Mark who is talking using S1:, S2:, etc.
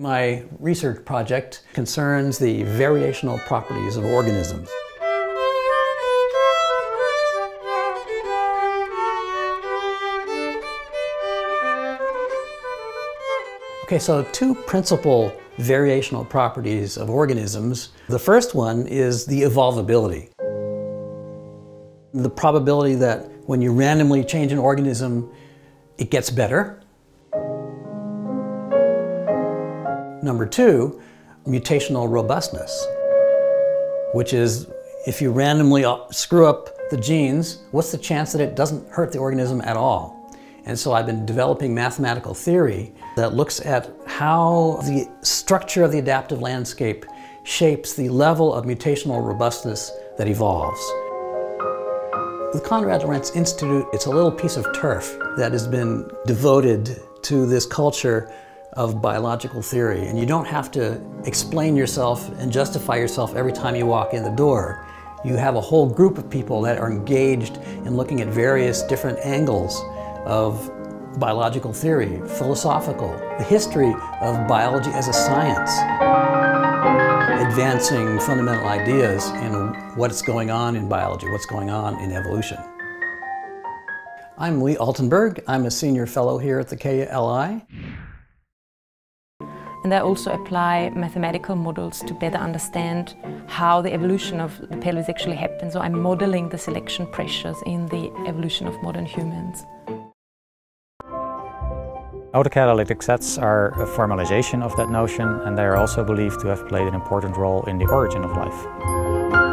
S1: My research project concerns the variational properties of organisms. Okay, so two principal variational properties of organisms. The first one is the evolvability. The probability that when you randomly change an organism, it gets better. Number two, mutational robustness, which is if you randomly uh, screw up the genes, what's the chance that it doesn't hurt the organism at all? And so I've been developing mathematical theory that looks at how the structure of the adaptive landscape shapes the level of mutational robustness that evolves. The Konrad Lorenz Institute, it's a little piece of turf that has been devoted to this culture of biological theory. And you don't have to explain yourself and justify yourself every time you walk in the door. You have a whole group of people that are engaged in looking at various different angles of biological theory, philosophical, the history of biology as a science, advancing fundamental ideas in what's going on in biology, what's going on in evolution. I'm Lee Altenberg. I'm a senior fellow here at the KLI.
S2: And I also apply mathematical models to better understand how the evolution of the pelvis actually happens. So I'm modeling the selection pressures in the evolution of modern humans.
S3: Autocatalytic sets are a formalization of that notion and they are also believed to have played an important role in the origin of life.